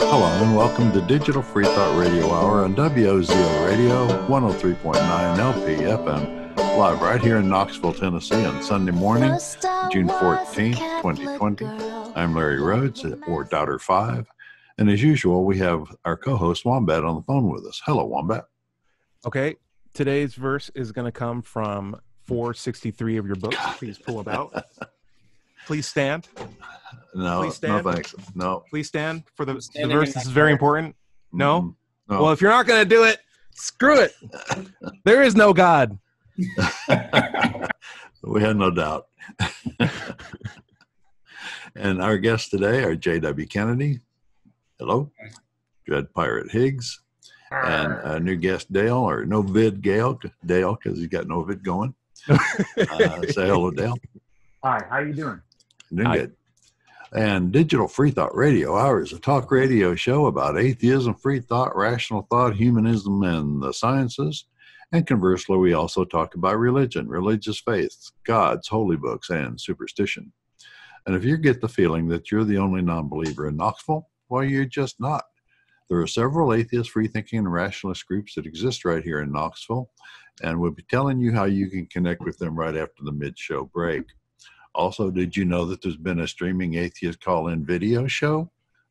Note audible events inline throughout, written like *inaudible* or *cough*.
Hello and welcome to Digital Free Thought Radio Hour on WOZO Radio 103.9 LP FM, live right here in Knoxville, Tennessee on Sunday morning, June 14th, 2020. I'm Larry Rhodes, or Dr. 5, and as usual, we have our co host Wombat on the phone with us. Hello, Wombat. Okay, today's verse is going to come from 463 of your book. Please pull it out. *laughs* Please stand. No, Please stand. no thanks. No. Please stand for the, the verse. This is very important. No? Mm, no. Well, if you're not going to do it, screw it. *laughs* there is no God. *laughs* we had no doubt. *laughs* and our guests today are J.W. Kennedy. Hello. Dread Pirate Higgs. And a new guest, Dale, or no vid Gale, Dale, because he's got no vid going. Uh, say hello, Dale. Hi, how you doing? Doing Hi. good. And Digital Free Thought Radio Hour is a talk radio show about atheism, free thought, rational thought, humanism, and the sciences. And conversely, we also talk about religion, religious faiths, gods, holy books, and superstition. And if you get the feeling that you're the only non believer in Knoxville, well, you're just not. There are several atheist, free thinking, and rationalist groups that exist right here in Knoxville, and we'll be telling you how you can connect with them right after the mid show break. Also, did you know that there's been a streaming atheist call in video show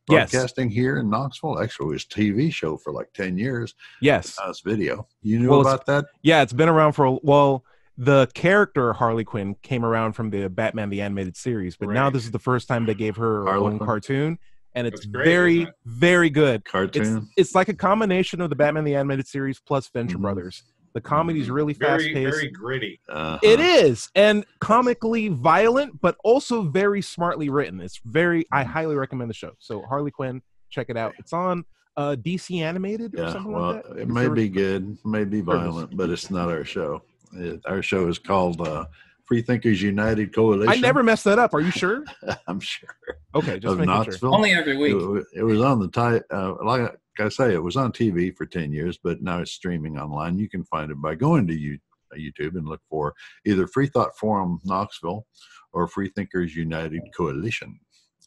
Yes. broadcasting here in Knoxville? Actually, it was a TV show for like 10 years. Yes. Now it's video. You knew Well, about that? Yeah, it's been around for a well. The character Harley Quinn came around from the Batman the animated series, but now this is the first time they gave her her own cartoon, and it's great, very, very good. It's Cartoon? it's like a combination of the Batman the animated series plus Venture Mhm. Brothers. The comedy's really fast paced. very gritty. Uh-huh. It is, and comically violent, but also very smartly written. It's very. I highly recommend the show. So Harley Quinn, check it out. It's on uh, DC Animated or Yeah, something well, like that. it Is may there- be good, may be violent, but it's not our show. It, our show is called uh, Free Thinkers United Coalition. I never messed that up. Are you sure? *laughs* I'm sure. Okay, just of making sure. Only every week. wa- it was on the ti uh, like I say, it was on TV for 10 years, but now it's streaming online. You can find it by going to uh, YouTube and look for either Free Thought Forum Knoxville or Free Thinkers United Coalition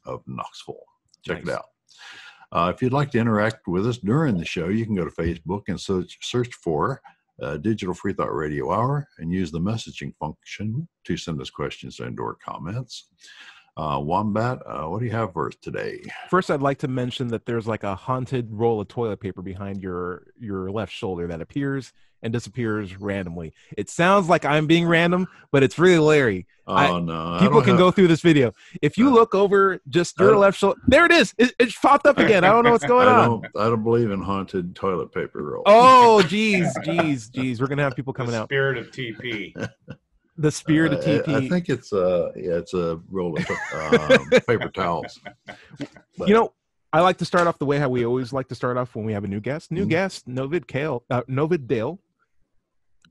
of Knoxville. Check Nice. it out. Uh, if you'd like to interact with us during the show, you can go to Facebook and search, search for uh, Digital Free Thought Radio Hour and use the messaging function to send us questions and or comments. Uh, Wombat, uh, what do you have for us today? First, I'd like to mention that there's like a haunted roll of toilet paper behind your your left shoulder that appears and disappears randomly. It sounds like I'm being random, but it's really Larry. Oh I- no! People can have- go through this video. If you Uh, look over just your left shoulder, there it is. It, it popped up again. I don't know what's *laughs* going I on. don't. I don't believe in haunted toilet paper rolls. Oh, geez, geez, geez. We're gonna have people coming the out. spirit of TP. *laughs* The spirit of Uh, TP. I, I think it's a yeah, it's a roll of um, *laughs* paper towels. But- you know, I like to start off the way how we always like to start off when we have a new guest. New Mhm. guest, Novid Kale, uh, Novid Dale.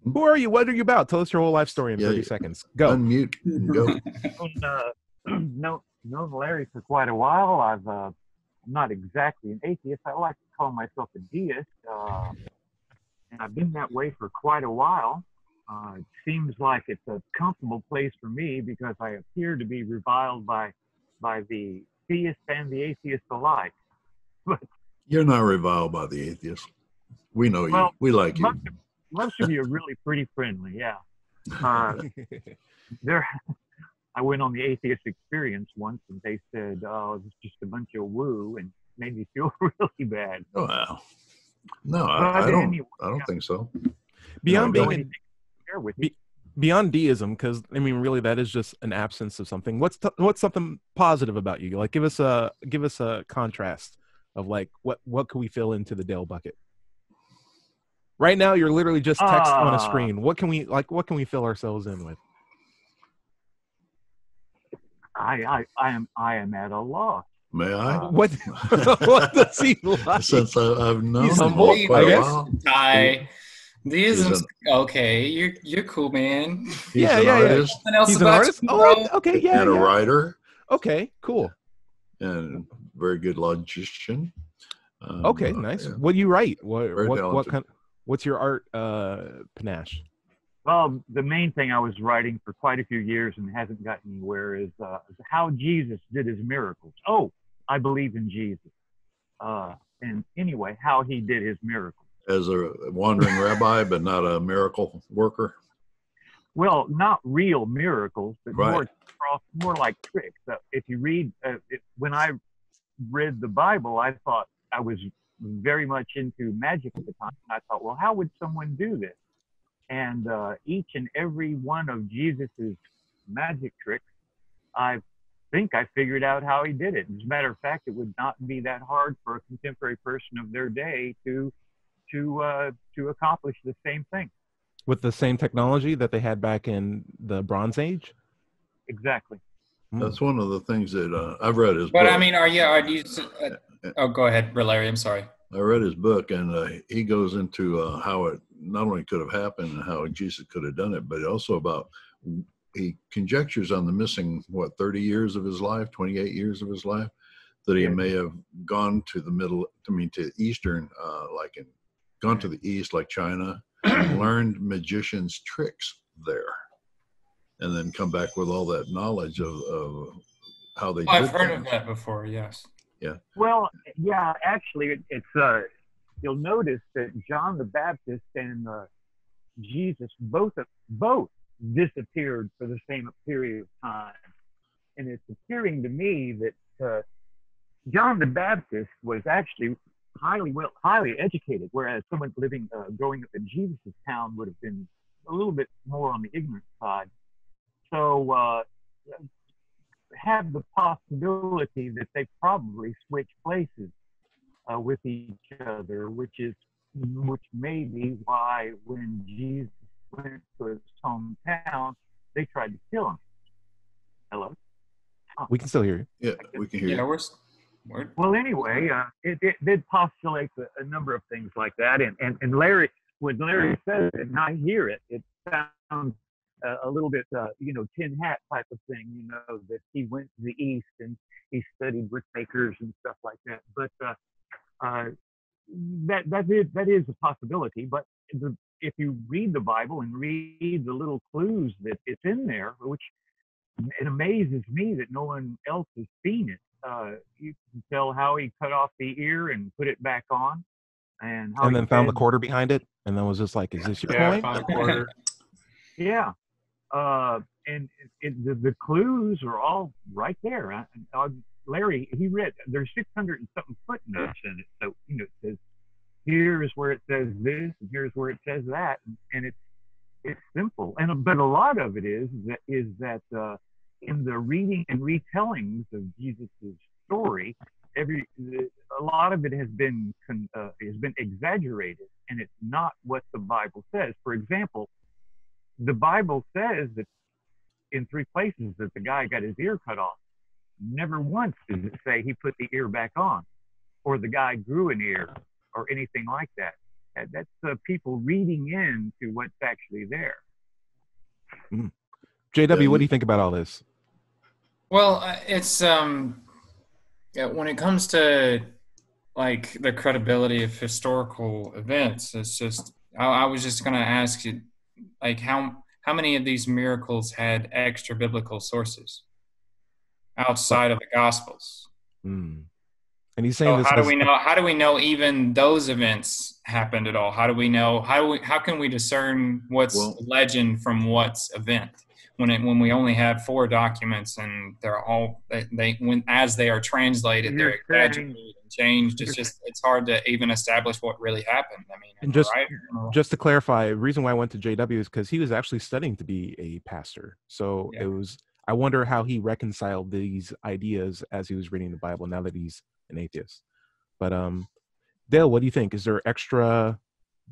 Who are you? What are you about? Tell us your whole life story in Yeah, 30 yeah. seconds. Go. Unmute. and Go. *laughs* known, uh, *clears throat* know, known Larry for quite a while. I've uh, I'm not exactly an atheist. I like to call myself a deist, uh, and I've been that way for quite a while. Uh, it seems like it's a comfortable place for me because I appear to be reviled by by the theist and the atheist alike. *laughs* but You're not reviled by the atheists. We know you. We like you. Most of, most of you are really pretty friendly, yeah. Uh, *laughs* there *laughs* I went on the atheist experience once and they said, Oh, it's just a bunch of woo and made me feel really bad. Oh, wow. No, Well, I, I don't. anyway, I don't yeah. think so. Beyond No, being Anything a, to share with you. beyond deism, because I mean, really, that is just an absence of something. What's t- what's something positive about you? Like, give us a give us a contrast of like what what could we fill into the Dale bucket? Right now, you're literally just text on a Ah. screen. What can we like? What can we fill ourselves in with? I, I, I am I am at a loss. May I? Uh, What *laughs* what does he *laughs* like? Since I, I've known He's him for quite I a guess. while, Ty. These He's okay. You're you're cool, man. *laughs* he's Yeah, an yeah, yeah. artist Something else He's an artist. you, Oh, okay, yeah, and a writer Okay, cool. and very good logician. Um, Okay, uh, nice. yeah. What do you write? What Very what what kind? What's your art uh, panache? Well, the main thing I was writing for quite a few years and hasn't gotten anywhere is uh, how Jesus did his miracles. Oh, I believe in Jesus. Uh, and anyway, how he did his miracles. As a wandering rabbi, but not a miracle worker. Well, not real miracles, but Right. more more like tricks. Uh, if you read, uh, it, when I read the Bible, I thought I was very much into magic at the time. And I thought, well, how would someone do this? And uh, each and every one of Jesus's magic tricks, I think I figured out how he did it. As a matter of fact, it would not be that hard for a contemporary person of their day to to uh, to accomplish the same thing. With the same technology that they had back in the Bronze Age. Exactly. Hmm. That's one of the things that uh, I've read his But book. I mean, are you are you? Uh, oh, go ahead, Larry. I'm sorry. I read his book, and uh, he goes into uh, how it not only could have happened and how Jesus could have done it, but also about he conjectures on the missing what 30 years of his life, 28 years of his life, that he may have gone to the middle, I mean, to Eastern, uh, like in gone to the East, like China, and *clears throat* learned magicians' tricks there, and then come back with all that knowledge of, of how they. Oh, I've did heard of that before. Yes. Yeah. Well, yeah, actually, it, it's uh, you'll notice that John the Baptist and uh, Jesus both both disappeared for the same period of time, and it's appearing to me that uh, John the Baptist was actually highly well highly educated, whereas someone living uh, growing up in Jesus' town would have been a little bit more on the ignorant side. So. Uh, have the possibility that they probably switch places uh, with each other, which is which may be why when Jesus went to his hometown, they tried to kill him. Hello. We can still hear you. Yeah, we can hear Yeah, you. we're, we're Well, anyway, uh, it, it did postulate a, a number of things like that, and and, and Larry, when Larry says it, and I hear it, it sounds uh, a little bit, uh, you know, tin hat type of thing, you know, that he went to the east and he studied brickmakers and stuff like that. But uh, uh, that that is that is a possibility. But the, if you read the Bible and read the little clues that it's in there, which it amazes me that no one else has seen it. Uh, you can tell how he cut off the ear and put it back on, and how And then found the quarter behind it, and then was just like, "Is this your Yeah, coin?" found a quarter. *laughs* Yeah, uh, and it, it, the, the clues are all right there. Uh, uh, Larry, he read. There's 600 and something footnotes in it, so you know it says here's where it says this, and here's where it says that, and, and it's it's simple. And but a lot of it is that is that uh, in the reading and retellings of Jesus' story, every a lot of it has been uh, has been exaggerated, and it's not what the Bible says. For example, the Bible says that in three places that the guy got his ear cut off. Never once does it say he put the ear back on, or the guy grew an ear, or anything like that. That- That's uh, people reading into what's actually there. JW, Yeah, what do you think about all this? Well, uh, it's um, yeah, when it comes to like the credibility of historical events, it's just I, I was just gonna ask you, like how how many of these miracles had extra biblical sources outside of the Gospels? Hmm. And he's saying So how do we know? How do we know even those events happened at all? How do we know? How do we? How can we discern what's Well- legend from what's event? When it when we only have four documents and they're all they, they when as they are translated they're You're exaggerated and changed. It's just it's hard to even establish what really happened. I mean, And just- right? just to clarify, the reason why I went to JW is because he was actually studying to be a pastor. So Yeah. it was. I wonder how he reconciled these ideas as he was reading the Bible. Now that he's an atheist, but um, Dale, what do you think? Is there extra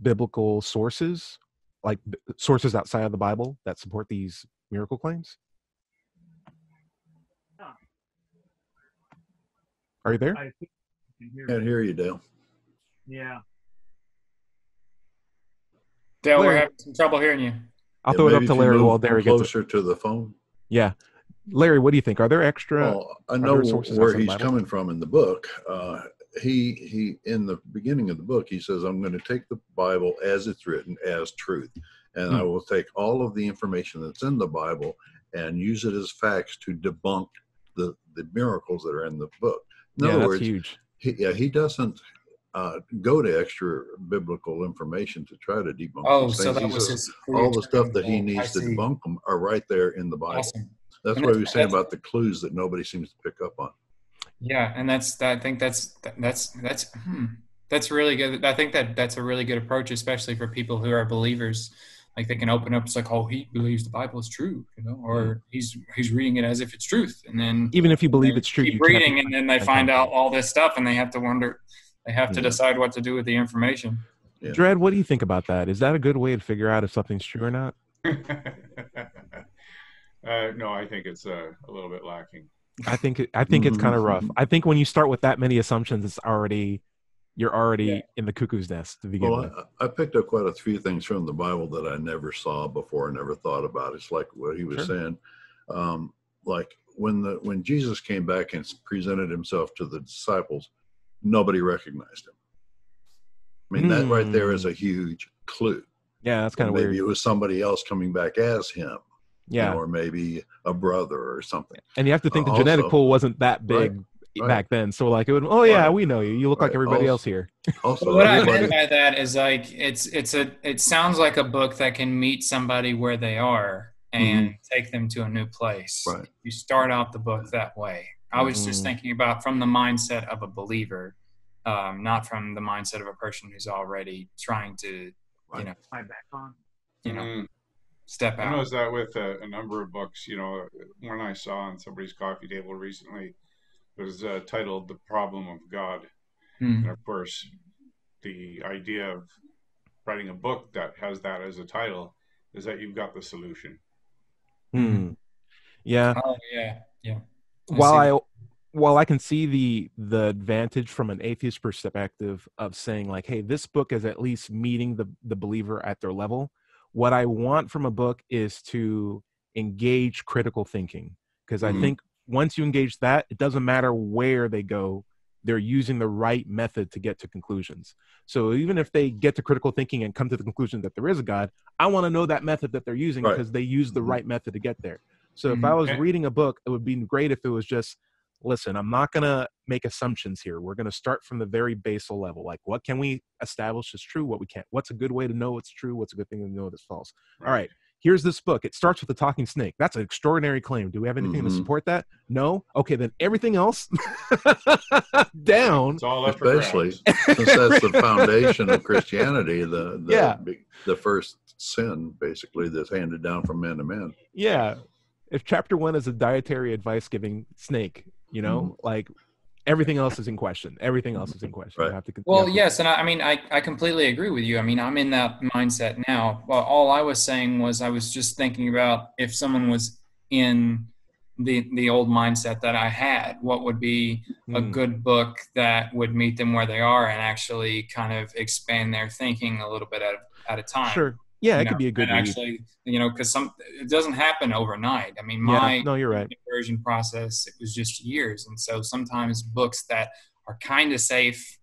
biblical sources, like sources outside of the Bible, that support these miracle claims? Are you there? I can hear Can't hear you, Dale. Yeah. Dale, we're having some trouble hearing you. I'll Yeah, throw it up to Larry while Larry gets closer to the phone. Yeah, Larry, what do you think? Are there extra? Well, I know sources where he's coming from in the book. Uh, he he in the beginning of the book he says, "I'm going to take the Bible as it's written as truth, and I Hmm. will take all of the information that's in the Bible and use it as facts to debunk the the miracles that are in the book." In yeah, other that's words, huge. he, yeah, he doesn't uh, go to extra biblical information to try to debunk. Oh, these so that He was says his all the stuff that he needs to debunk them are right there in the Bible. Awesome. That's And what that's- he was saying about the clues that nobody seems to pick up on. Yeah, and that's I think that's that's that's hmm, that's really good. I think that that's a really good approach, especially for people who are believers. Like they can open up, it's like, oh, he believes the Bible is true, you know, or he's he's reading it as if it's truth, and then Even if you believe it's true, keep reading, and then they find out all this stuff, and they have to wonder, they have to Yeah. decide what to do with the information. Yeah. Dread, what do you think about that? Is that a good way to figure out if something's true or not? *laughs* uh, no, I think it's uh, a little bit lacking. I think it- I think it's kind of rough. I think when you start with that many assumptions, it's already you're already Yeah. in the cuckoo's nest to begin Well, with. I, I picked up quite a few things from the Bible that I never saw before, never thought about. It's like what he was Sure. saying, um, like when the when Jesus came back and presented himself to the disciples, nobody recognized him. I mean, that right there is Hmm. a huge clue. Yeah, that's kind of maybe weird. it was somebody else coming back as him, you Yeah, know, or maybe a brother or something. and you have to think the Uh, genetic also- pool wasn't that big right. Back then. So like it would. Oh yeah, Right. we know you. You look like everybody Also- else here. *laughs* Also, what I mean by that is like it's it's a it sounds like a book that can meet somebody where they are and take them to a new place. Mm-hmm. Right. You start out the book that way. I was just Mhm. thinking about from the mindset of a believer, um, not from the mindset of a person who's already trying to, Right. you know, My back on. you know, Mm. step I out. noticed that with a, a number of books. You know, one I saw on somebody's coffee table recently was uh, titled "The Problem of God," Hmm. and of course, the idea of writing a book that has that as a title is that you've got the solution. Hmm. Yeah. Oh yeah, yeah. I while. I while I can see the the advantage from an atheist perspective of saying like, hey, this book is at least meeting the the believer at their level. What I want from a book is to engage critical thinking because I Mhm. think once you engage that, it doesn't matter where they go. They're using the right method to get to conclusions. So even if they get to critical thinking and come to the conclusion that there is a God, I want to know that method that they're using Right. because they use the Mhm. right method to get there. So if Mhm. I was Okay. reading a book, it would be great if it was just, listen, I'm not going to make assumptions here. We're going to start from the very basal level. Like, what can we establish is true? What we can't? What's a good way to know it's true? What's a good thing to know that's false? All right. Here's this book. It starts with a talking snake. That's an extraordinary claim. Do we have anything to Mhm. support that? No. Okay, then everything else *laughs* down. It's all up especially grabs. *laughs* since that's the foundation of Christianity, the the, Yeah. the first sin basically that's handed down from man to man. Yeah. If chapter one is a dietary advice giving snake, you know, like everything else is in question. Everything else is in question. You Right. have to. you Well, have to- yes, and I, I mean, I, I completely agree with you. I mean, I'm in that mindset now. Well, all I was saying was I was just thinking about if someone was in the the old mindset that I had, what would be a Hmm. good book that would meet them where they are and actually kind of expand their thinking a little bit at a, at a time. Sure. Yeah, it could be a good actually, you know, because some it doesn't happen overnight. I mean, yeah. my No, you're right. conversion process it was just years and so sometimes books that are kind of safe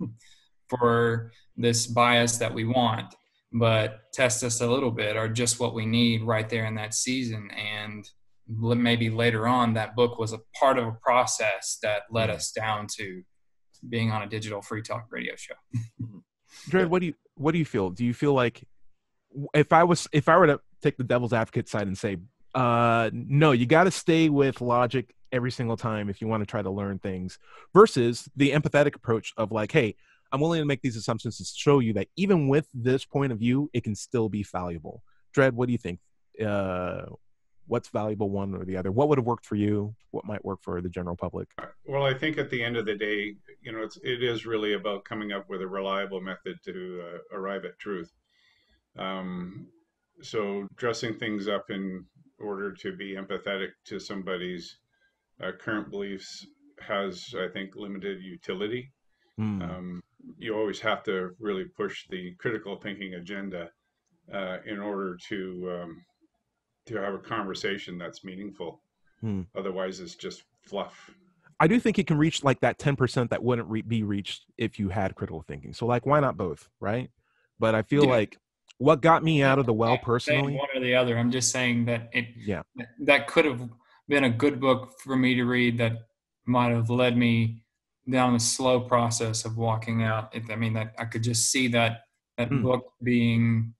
*laughs* for this bias that we want but test us a little bit are just what we need right there in that season and maybe later on that book was a part of a process that led mm. us down to being on a digital free talk radio show *laughs* Dread, what do you what do you feel? Do you feel like if I was if I were to take the devil's advocate side and say, uh, no, you got to stay with logic every single time if you want to try to learn things, versus the empathetic approach of like, hey, I'm willing to make these assumptions to show you that even with this point of view, it can still be valuable. Dread, what do you think? Uh, what's valuable, one or the other? What would have worked for you? What might work for the general public? Well, I think at the end of the day, you know, it's it is really about coming up with a reliable method to uh, arrive at truth. Um, so dressing things up in order to be empathetic to somebody's uh, current beliefs has, I think, limited utility. Hmm. Um, you always have to really push the critical thinking agenda uh, in order to um, to have a conversation that's meaningful. Hmm. Otherwise, it's just fluff. I do think it can reach like that 10% that wouldn't re- be reached if you had critical thinking. So like why not both, right? But I feel Yeah. like what got me out of the well personally, one or the other i'm just saying that it yeah. that could have been a good book for me to read that might have led me down a slow process of walking out. I mean, that I could just see that that Hmm. book being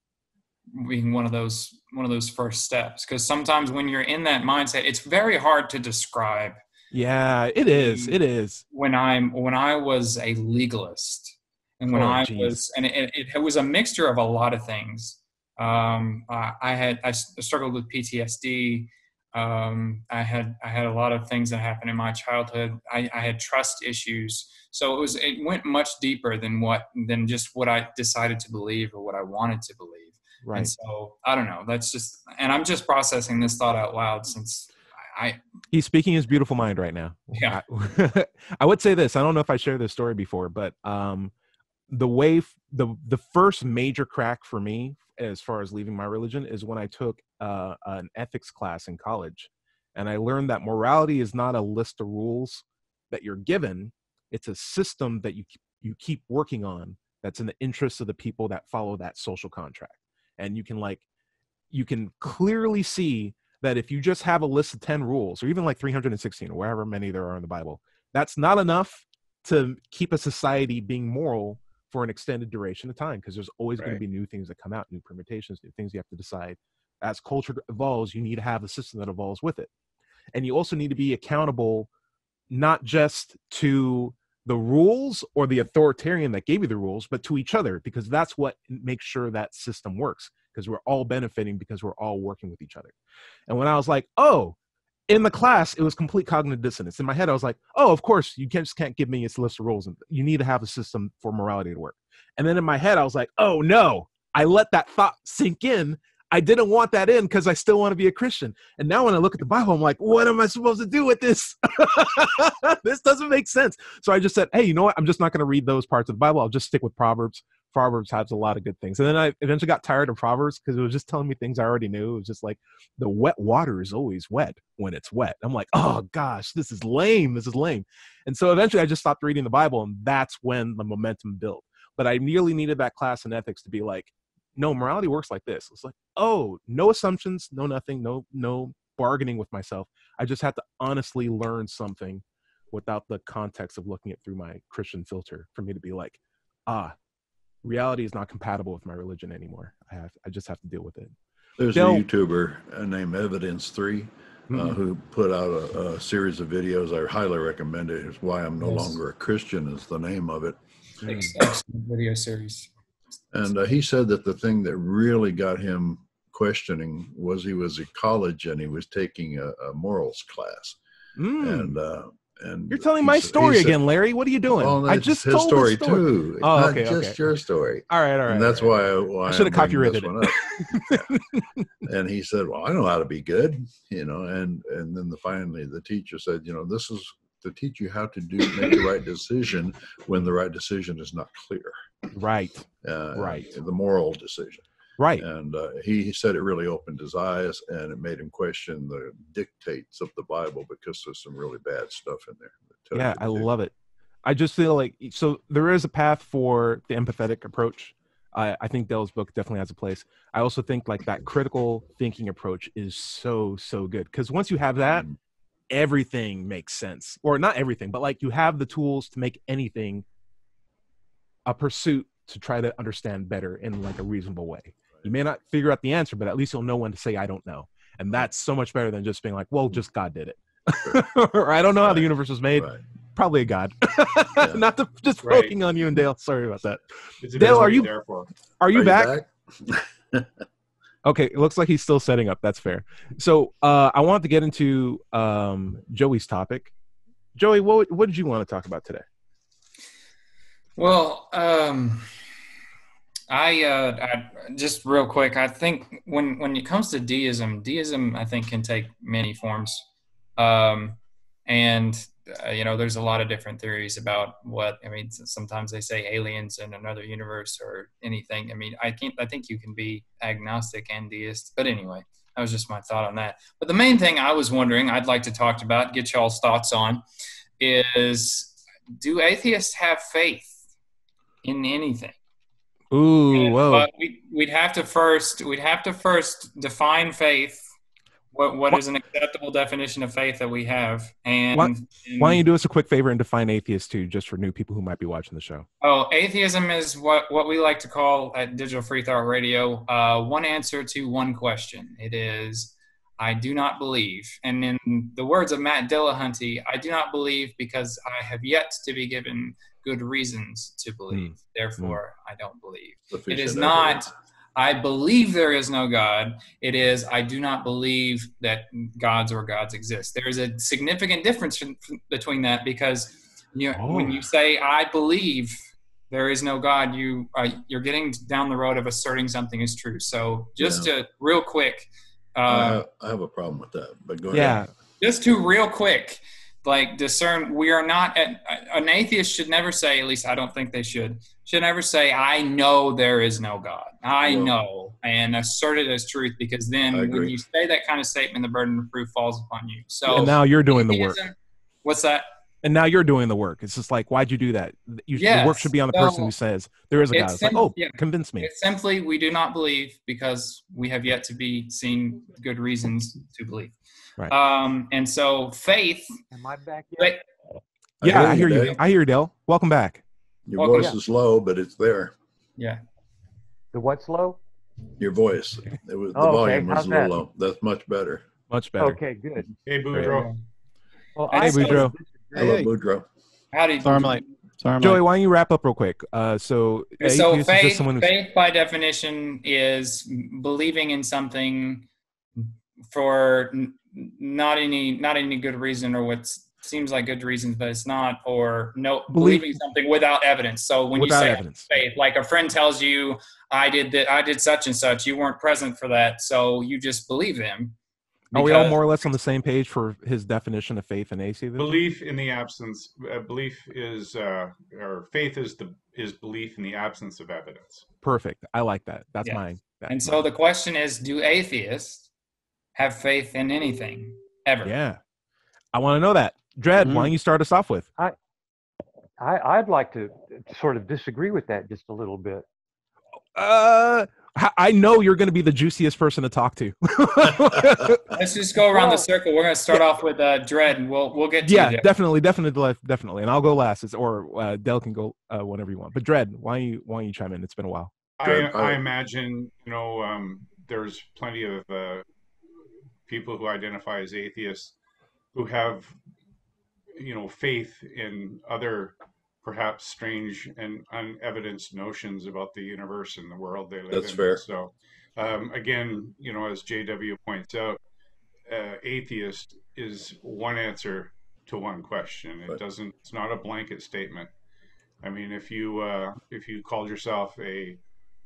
being one of those one of those first steps. Because sometimes when you're in that mindset, it's very hard to describe. Yeah, it is. It is. When I'm when I was a legalist, and when Oh, I geez. was, and it, it, it was a mixture of a lot of things. Um, I, I had I struggled with PTSD. Um, I had I had a lot of things that happened in my childhood. I, I had trust issues, so it was it went much deeper than what than just what I decided to believe or what I wanted to believe. Right. And so I don't know. That's just, and I'm just processing this thought out loud since I, He's speaking his beautiful mind right now. Yeah. I, *laughs* I would say this. I don't know if I shared this story before, but um, the way the the first major crack for me as far as leaving my religion is when I took uh, an ethics class in college, and I learned that morality is not a list of rules that you're given; it's a system that you you keep working on that's in the interests of the people that follow that social contract, and you can like you can clearly see that if you just have a list of 10 rules or even like 316 or wherever many there are in the bible that's not enough to keep a society being moral for an extended duration of time because there's always going to be new things that come out new permutations new things you have to decide. As culture evolves you need to have a system that evolves with it. And you also need to be accountable not just to the rules or the authoritarian that gave you the rules but to each other because that's what makes sure that system works because we're all benefiting because we're all working with each other. And when I was like, oh, in the class, it was complete cognitive dissonance. In my head, I was like, oh, of course, you can't, just can't give me a list of rules. And you need to have a system for morality to work. And then in my head, I was like, oh no, I let that thought sink in. I didn't want that in because I still want to be a Christian. And now when I look at the Bible, I'm like, what am I supposed to do with this? *laughs* this doesn't make sense. So I just said, hey, you know what? I'm just not going to read those parts of the Bible. I'll just stick with Proverbs. Proverbs has a lot of good things. And then I eventually got tired of Proverbs because it was just telling me things I already knew. It was just like, the wet water is always wet when it's wet. I'm like, oh gosh, this is lame. This is lame. And so eventually I just stopped reading the Bible, and that's when the momentum built. But I nearly needed that class in ethics to be like, no, morality works like this. It's like, oh, no assumptions, no nothing, no, no bargaining with myself. I just had to honestly learn something without the context of looking at through my Christian filter for me to be like, ah, reality is not compatible with my religion anymore. I have I just have to deal with it. There's Del- a YouTuber uh, named Evidence Three uh, Mhm. who put out a, a series of videos. I highly recommend it. It's why I'm no Yes. longer a Christian is the name of it. Excellent video series. And uh, he said that the thing that really got him questioning was he was at college and he was taking a, a morals class. Mm. And uh, and You're telling my story said- again, Larry. What are you doing? Well, I just his told story, story. too. It's Oh, not okay, just okay. your story. All right, all right. and that's right. why, why I should have copyrighted up. and he said, "Well, I know how to be good," you know. And and then the, finally, the teacher said, "You know, this is to teach you how to do make the right decision when the right decision is not clear, Right, uh, Right. The moral decision." Right. And uh, he, said it really opened his eyes and it made him question the dictates of the Bible because there's some really bad stuff in there. Yeah, I love it. I just feel like so there is a path for the empathetic approach. I, I think Dale's book definitely has a place. I also think like that critical thinking approach is so so good because once you have that, Mm. everything makes sense, or not everything, but like you have the tools to make anything a pursuit to try to understand better in like a reasonable way. You may not figure out the answer, but at least you'll know when to say I don't know, and that's so much better than just being like, well, just God did it. *laughs* or I don't know how the universe was made. Right. Probably a god. Yeah. *laughs* Not to just Right. poking on you and Dale. Sorry about that. It's Dale, are you- you're there for? Are you Are back? *laughs* Okay, it looks like he's still setting up. That's fair. So uh, I wanted to get into um, Joey's topic. Joey, what what did you want to talk about today? Well, um, I, uh, I just real quick. I think when when it comes to deism, deism I think can take many forms, um, and uh, you know there's a lot of different theories about what I mean. Sometimes they say aliens in another universe or anything. I mean, I can't. I think you can be agnostic and deist. But anyway, that was just my thought on that. But the main thing I was wondering, I'd like to talk about, get y'all's thoughts on, is do atheists have faith in anything? Ooh, And- whoa. But we, we'd have to first we'd have to first define faith what what Why- is an acceptable definition of faith that we have? And, Why- Why don't you do us a quick favor and define atheist too, just for new people who might be watching the show? Oh, atheism is what, what we like to call at Digital Free Thought Radio uh, one answer to one question. It is, I do not believe. And in the words of Matt Dillahunty, I do not believe because I have yet to be given good reasons to believe. Therefore, I don't believe. It is Sufficient is not, I believe there is no God. It is, I do not believe that gods or gods exist. There is a significant difference in- between that because you know, when Oh. you say, I believe there is no God, you are, you're getting down the road of asserting something is true. So just to real quick, I, uh, have, I have a problem with that, but go Yeah, ahead. just to real quick like discern we are not an atheist should never say at least i don't think they should should never say i know there is no god. I Well- know and assert it as truth because then when you say that kind of statement the burden of proof falls upon you. So and now you're doing the work. what's that And now you're doing the work. It's just like, why'd you do that? You, The work should be on the So, person who says there is a God. it's It's like, oh, yeah. convince me. it's simply we do not believe because we have yet to be seen good reasons to believe Right. um and so faith Am I back yet? but Yeah, I hear you. Dave. I hear you, Dale. Welcome back. Your Welcome. voice is low, but it's there. yeah The what's low? Your voice. It was the Oh, okay. volume was a little that? low. That's much better. Much better. Okay, good. Hey, Boudreaux. Well, Hey, Boudreaux. Hello, Hey. Boudreaux. how do you Sorry, I'm late. Sorry, I'm Joey, late. why don't you wrap up real quick? Uh, so, so atheist is just faith, someone faith by definition is believing in something for n- not any not any good reason or what seems like good reasons but it's not or no Believe- believing something without evidence so when without you say evidence. faith like a friend tells you i did that i did such and such you weren't present for that so you just believe them Are we all more or less on the same page for his definition of faith and atheism? Belief in the absence. Uh, belief is, uh, or faith is the is belief in the absence of evidence. Perfect. I like that. That's Yes. mine. That's and so mine. the question is do atheists have faith in anything ever yeah, I want to know that. Dread, why Mhm. don't you start us off with? I, I, I'd like to sort of disagree with that just a little bit. Uh, h- I know you're going to be the juiciest person to talk to. *laughs* Let's just go around Well- the circle. We're going to start off with uh, Dread, and we'll we'll get to yeah, you definitely, definitely, definitely. And I'll go last, It's- or uh, Dale can go uh, whenever you want. But Dread, why don't you why don't you chime in? It's been a while. I, I I- imagine, you know, um, there's plenty of uh, people who identify as atheists who have, you know, faith in other perhaps strange and unevidenced notions about the universe and the world they live That's in. fair. So, um, again, you know, as JW points out, uh, atheist is one answer to one question. It Right. doesn't. It's not a blanket statement. I mean, if you uh, if you called yourself a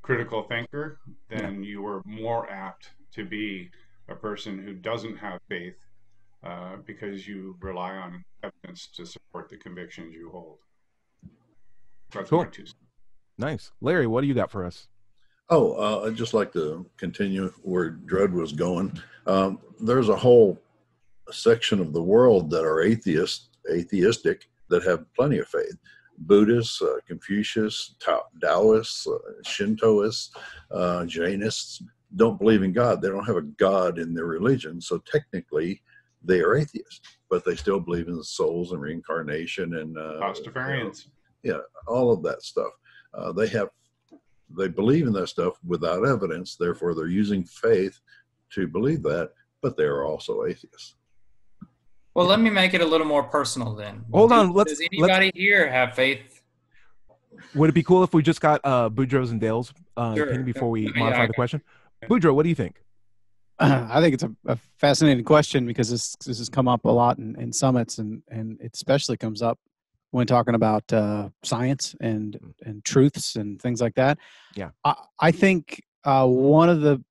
critical thinker, then you are more apt to be a person who doesn't have faith uh, because you rely on evidence to support the convictions you hold. That's my Cool. two. Nice, Larry. What do you got for us? Oh, uh, I'd just like to continue where Dread was going. Um, there's a whole section of the world that are atheist, atheistic, that have plenty of faith. Buddhists, uh, Confucius, Taoists, uh, Shintoists, uh, Jainists don't believe in God. They don't have a God in their religion. So technically, they are atheists, but they still believe in souls and reincarnation and uh, Pastafarians. all of that stuff. Uh, they have, they believe in that stuff without evidence. Therefore, they're using faith to believe that, but they are also atheists. Well, let me make it a little more personal then. Hold Do- on, let's- Does anybody here have faith? Would it be cool if we just got uh, Boudreaux's and Dale's uh, Sure. opinion before we Yeah, modify I the question? Boudreaux, what do you think? *clears throat* I think it's a, a fascinating question because this this has come up a lot in, in summits and and it especially comes up when talking about uh, science and and truths and things like that. Yeah. I, I think uh, one of the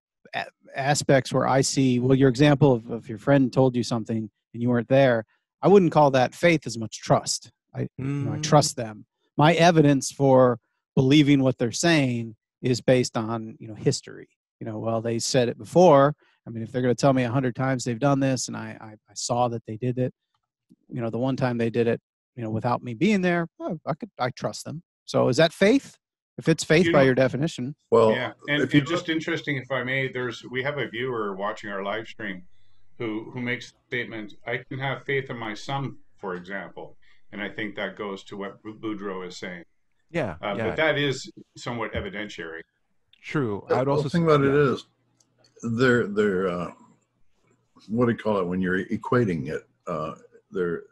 aspects where I see well, your example of, of your friend told you something and you weren't there. I wouldn't call that faith as much trust. I you know, I Mm, trust them. My evidence for believing what they're saying is based on you know history. You know, well they said it before. I mean, if they're going to tell me a hundred times they've done this, and I, I I saw that they did it, you know, the one time they did it, you know, without me being there, oh, I could I trust them. So is that faith? If it's faith You by know- your definition, Well, yeah, and, if you and just interesting, if I may, there's we have a viewer watching our live stream who who makes the statement, "I can have faith in my son," for example, and I think that goes to what Boudreaux is saying. Yeah, Uh, yeah, But that is somewhat evidentiary. true. I'd also think thing s- about it yeah. they're they're uh, what do you call it when you're equating it? Uh, they're There's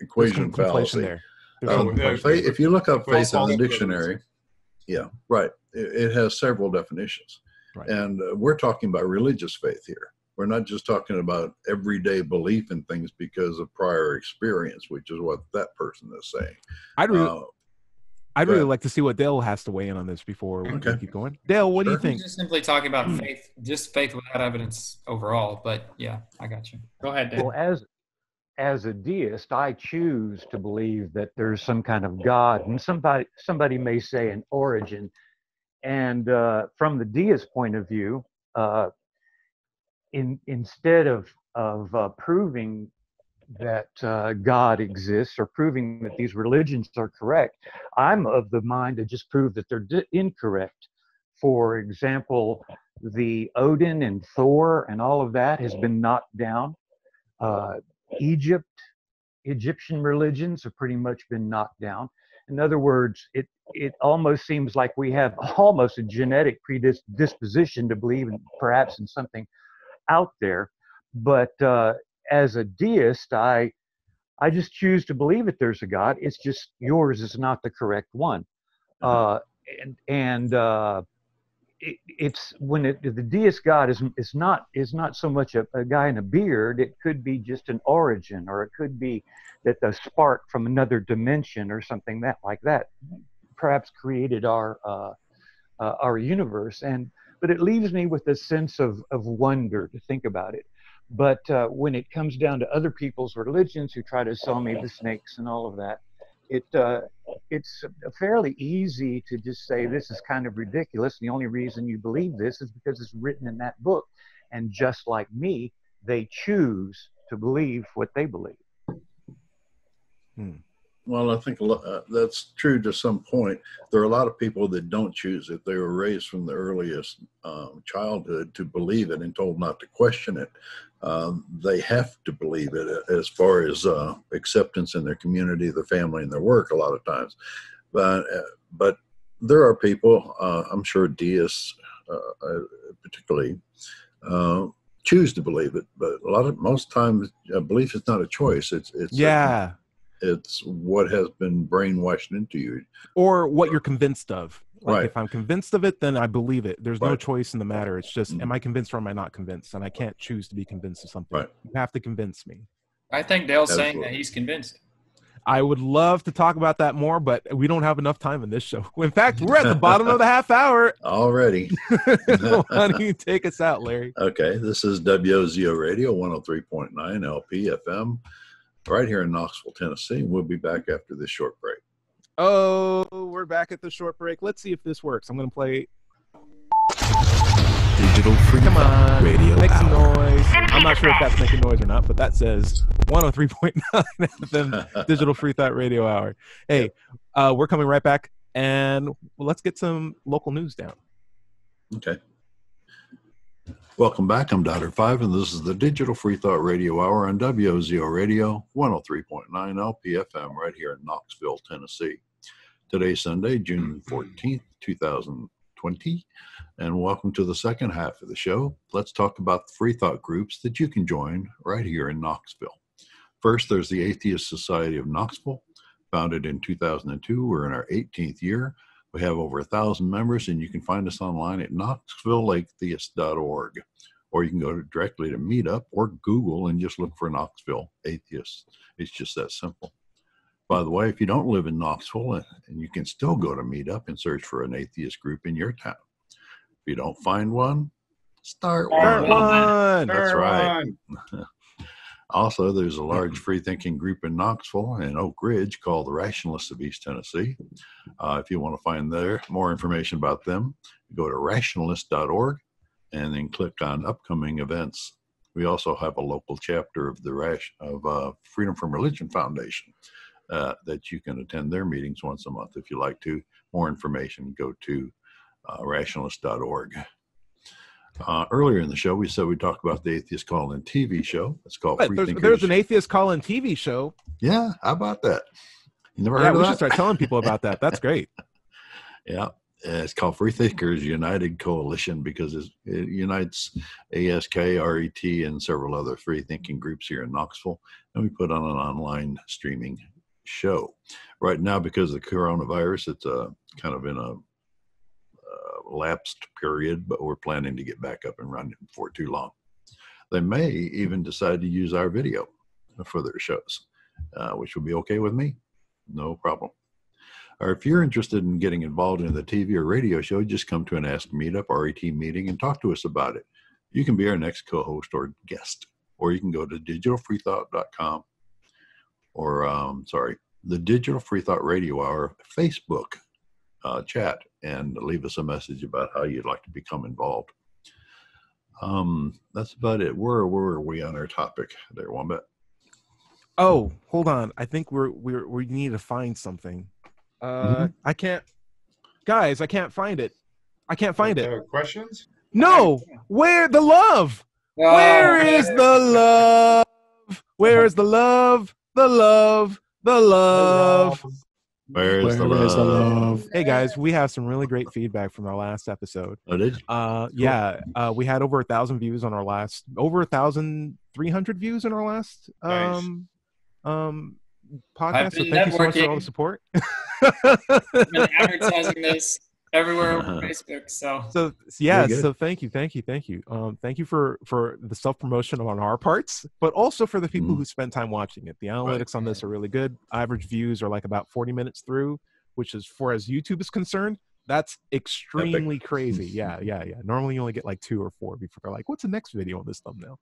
equation some conflation fallacy. there. There's some Um, yeah. if you look up Well, faith in the of it is. dictionary, yeah, right, it, it has several definitions, Right. and uh, we're talking about religious faith here. We're not just talking about everyday belief in things because of prior experience, which is what that person is saying. I'd really, Uh, I'd really like to see what Dale has to weigh in on this before we Okay. keep going. Dale, what do you Sure. think? Just simply talking about faith, just faith without evidence overall. But yeah, I got you. Go ahead, Dale. Well, as as a deist, I choose to believe that there's some kind of God, and somebody somebody may say an origin. And uh, from the deist point of view, uh, in instead of of uh, proving that uh, God exists or proving that these religions are correct, I'm of the mind to just prove that they're di- incorrect. For example, the Odin and Thor and all of that has been knocked down. Uh, Egypt, Egyptian religions have pretty much been knocked down. In other words, it it almost seems like we have *laughs* almost a genetic predisposition to believe in perhaps in something out there. But uh, as a deist, I I just choose to believe that there's a God. It's just yours is not the correct one. Uh, and and uh, it, it's when it, the deist God is is not is not so much a, a guy in a beard. It could be just an origin, or it could be that the spark from another dimension or something that like that perhaps created our uh, uh, our universe. And but it leaves me with a sense of of wonder to think about it. But uh, when it comes down to other people's religions who try to sell me the snakes and all of that, it uh, it's fairly easy to just say this is kind of ridiculous. The only reason you believe this is because it's written in that book, and just like me, they choose to believe what they believe. Well, I think a uh, that's true to some point. There are a lot of people that don't choose it. They were raised from the earliest um, childhood to believe it and told not to question it. Um, they have to believe it uh, as far as uh, acceptance in their community, their family, and their work. A lot of times, but uh, but there are people. Uh, I'm sure deists, uh, particularly. Choose to believe it but a lot of most times uh, belief is not a choice it's it's a- Yeah, it's what has been brainwashed into you. or what you're convinced of. Like Right. if I'm convinced of it, then I believe it. There's no choice in the matter. It's just, Mhm. am I convinced or am I not convinced? And I can't choose to be convinced of something. Right. You have to convince me. I think Dale's saying that he's convinced. I would love to talk about that more, but we don't have enough time in this show. *laughs* In fact, we're at the bottom of the half hour. *laughs* Already. *laughs* Why don't you take us out, Larry? Okay, this is WOZO Radio 103.9 LP FM right here in Knoxville, Tennessee. We'll be back after this short break. Oh, we're back at the short break. Let's see if this works. I'm going to play. Digital Free Come Thought on. Radio Make some Hour. noise. I'm not sure if that's making noise or not, but that says 103.9 *laughs* FM *laughs* Digital Free Thought Radio Hour. Hey, uh, we're coming right back, and let's get some local news down. Okay. Welcome back. I'm Dr. Five, and this is the Digital Free Thought Radio Hour on WOZO Radio 103.9 LPFM right here in Knoxville, Tennessee. Today, Sunday, June 14th, 2020, and welcome to the second half of the show. Let's talk about free thought groups that you can join right here in Knoxville. First, there's the Atheist Society of Knoxville, founded in 2002. We're in our 18th year. We have over a thousand members, and you can find us online at knoxvilleatheist.org. Or you can go directly to Meetup or Google and just look for Knoxville Atheists. It's just that simple. By the way, if you don't live in Knoxville, and and you can still go to Meetup and search for an atheist group in your town. If you don't find one, start Start one. one. That's right. on. *laughs* Also, there's a large free thinking group in Knoxville and Oak Ridge called the Rationalists of East Tennessee. Uh, if you want to find there more information about them, go to rationalist.org and then click on upcoming events. We also have a local chapter of the Rash of uh, Freedom from Religion Foundation uh, that you can attend their meetings once a month if you like to. More information, go to uh, rationalist.org. Uh, earlier in the show, we said we'd talk about the Atheist Call In TV show. It's called But Free there's, Thinkers. there's an atheist call-in TV show. yeah, how about that? You never Yeah, heard we of should start telling people about that. That's great. *laughs* Yeah, it's called Free Thinkers United Coalition because it unites ASK, RET, and several other free thinking groups here in Knoxville. And we put on an online streaming show. Right now, because of the coronavirus, it's uh, kind of in a lapsed period, but we're planning to get back up and running before too long. They may even decide to use our video for their shows, uh, which will be okay with me. No problem or if you're interested in getting involved in the TV or radio show, just come to an Ask Meetup or RET meeting and talk to us about it. You can be our next co-host or guest, or you can go to digitalfreethought.com or, um, sorry, the Digital Free Thought Radio Hour Facebook uh, chat and leave us a message about how you'd like to become involved. Um, that's about it. Where, where are we on our topic there, Wombat? Oh, hold on. I think we're we're we need to find something. Uh, Mm-hmm. I can't, guys. I can't find it. I can't find it. Uh, questions? No, where the love? Oh, Where is the love? Where is the love? The love. The love. Where's the Where is the love? love? Hey guys, we have some really great feedback from our last episode. Oh, did you? Uh, yeah, uh, we had over a thousand views on our last, over a thousand three hundred views on our last Nice. um um podcast. So been thank you so much for all the support. I've been advertising *laughs* this everywhere on *laughs* Facebook. So so yeah, so thank you, thank you, thank you. Um, thank you for for the self promotion on our parts, but also for the people Mhm. who spend time watching it. The analytics on this are really good. Average views are like about forty minutes through, which is for as YouTube is concerned. That's extremely crazy. Yeah, yeah, yeah. Normally you only get like two or four before they're like, "What's the next video on this thumbnail?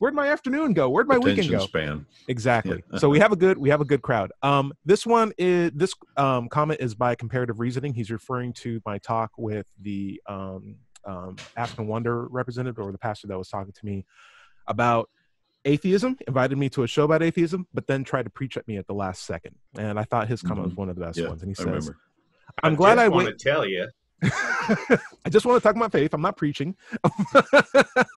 Where'd my afternoon go? Where'd my weekend go?" span. Exactly. so we have a good we have a good crowd. Um, this one is this um, comment is by comparative reasoning. He's referring to my talk with the um, um, Wonder representative or the pastor that was talking to me about atheism. Invited me to a show about atheism, but then tried to preach at me at the last second. And I thought his comment was one of the best Yeah, ones. And he I says, remember. "I'm glad I want wait." to tell you. *laughs* I just want to talk about faith. I'm not preaching. *laughs*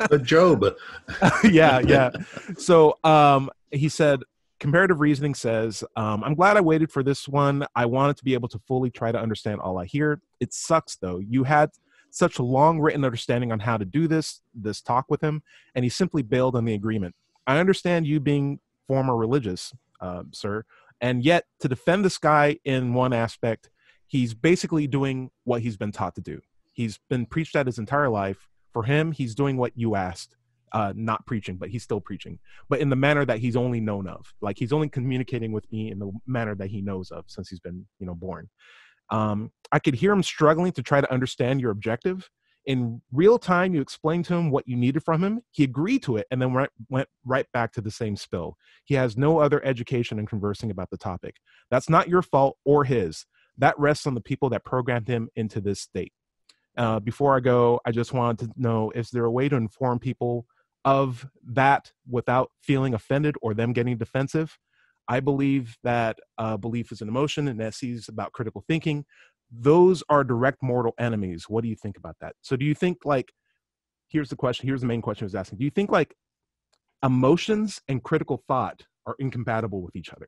But Job. *laughs* yeah, yeah. So um, he said, comparative reasoning says, um, I'm glad I waited for this one. I wanted to be able to fully try to understand all I hear. It sucks though. You had such a long written understanding on how to do this, this talk with him, and he simply bailed on the agreement. I understand you being former religious, uh, sir, and yet to defend this guy in one aspect, he's basically doing what he's been taught to do. He's been preached at his entire life. For him, he's doing what you asked uh, not preaching, but he's still preaching, but in the manner that he's only known of. Like he's only communicating with me in the manner that he knows of since he's been, you know, born. Um, I could hear him struggling to try to understand your objective. In real time, you explained to him what you needed from him. He agreed to it and then went, went right back to the same spill. He has no other education in conversing about the topic. That's not your fault or his. That rests on the people that programmed him into this state. Uh, before I go, I just wanted to know is there a way to inform people of that without feeling offended or them getting defensive? I believe that uh, belief is an emotion and is about critical thinking. Those are direct mortal enemies. What do you think about that? So, do you think, like, here's the question, here's the main question I was asking. Do you think, like, emotions and critical thought are incompatible with each other?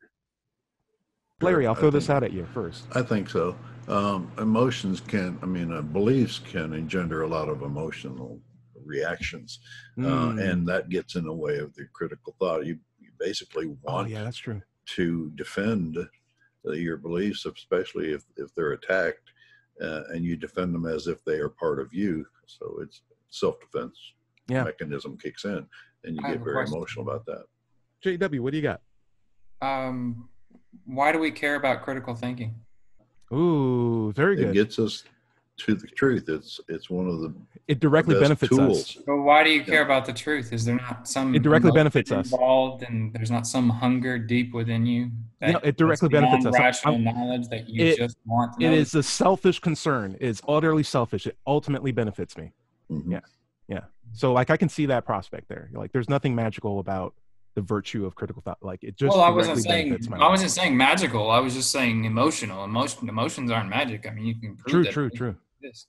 Larry, I'll I throw this out at you first. I think so. Um, emotions can, I mean, uh, beliefs can engender a lot of emotional reactions, uh, Mm. and that gets in the way of the critical thought. You, you basically oh, want yeah, that's true. to defend uh, your beliefs, especially if, if they're attacked, uh, and you defend them as if they are part of you. So it's self defense Yeah. mechanism kicks in, and you I get very question. emotional about that. JW, what do you got? um, why do we care about critical thinking? Ooh, very good. It gets us to the truth. It's it's one of the it directly best benefits tools. us. But why do you care about the truth? Is there not some It directly emotion benefits us. involved, and there's not some hunger deep within you? No, that- it directly benefits us. Rational knowledge that you It- just want to know. It is a selfish concern. It's utterly selfish. It ultimately benefits me. Mhm. Yeah. So, like, I can see that prospect there. Like, there's nothing magical about the virtue of critical thought. Like, it just well, I wasn't saying I wasn't saying magical. I was just saying emotional. Emotion emotions aren't magic. I mean, you can prove True, that true, true.